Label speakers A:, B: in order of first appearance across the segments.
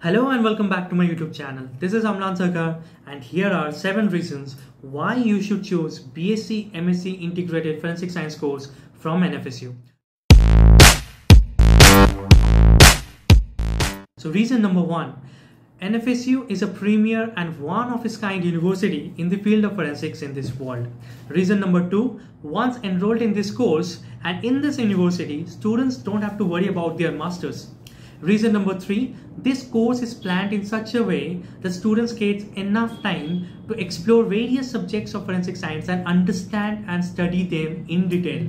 A: Hello and welcome back to my YouTube channel. This is Amlan Sarkar and here are 7 reasons why you should choose BSc MSc Integrated Forensic Science course from NFSU. So reason number 1. NFSU is a premier and one of its kind university in the field of forensics in this world. Reason number 2. Once enrolled in this course and in this university, students don't have to worry about their masters Reason number three, this course is planned in such a way that students get enough time to explore various subjects of forensic science and understand and study them in detail.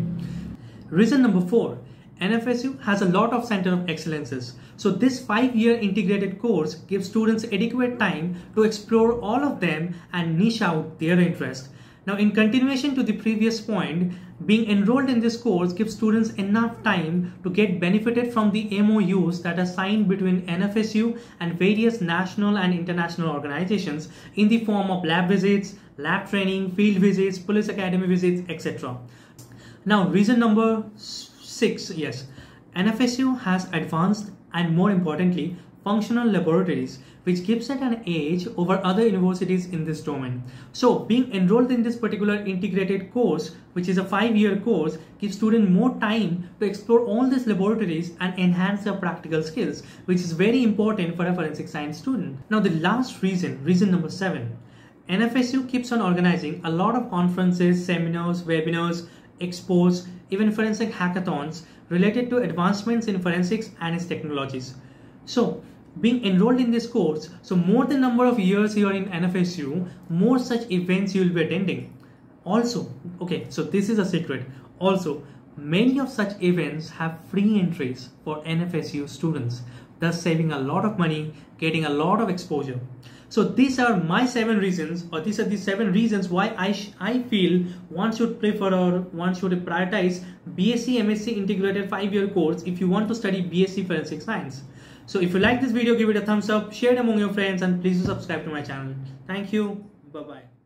A: Reason number four, NFSU has a lot of center of excellences. So this five-year integrated course gives students adequate time to explore all of them and niche out their interest. Now in continuation to the previous point, being enrolled in this course gives students enough time to get benefited from the MOUs that are signed between NFSU and various national and international organizations in the form of lab visits, lab training, field visits, police academy visits, etc. Now reason number six, yes, NFSU has advanced and more importantly functional laboratories which gives it an edge over other universities in this domain. So being enrolled in this particular integrated course, which is a five-year course, gives students more time to explore all these laboratories and enhance their practical skills, which is very important for a forensic science student. Now the last reason, reason number seven, NFSU keeps on organizing a lot of conferences, seminars, webinars, expos, even forensic hackathons related to advancements in forensics and its technologies. So being enrolled in this course, so more the number of years you are in NFSU, more such events you will be attending. Also, okay, so this is a secret. Also, many of such events have free entries for NFSU students, thus saving a lot of money, getting a lot of exposure. So these are my seven reasons, or these are the seven reasons why I I feel one should prefer or one should prioritize BSc MSc integrated five-year course if you want to study BSc Forensic Science. So if you like this video, give it a thumbs up, share it among your friends and please subscribe to my channel. Thank you. Bye-bye.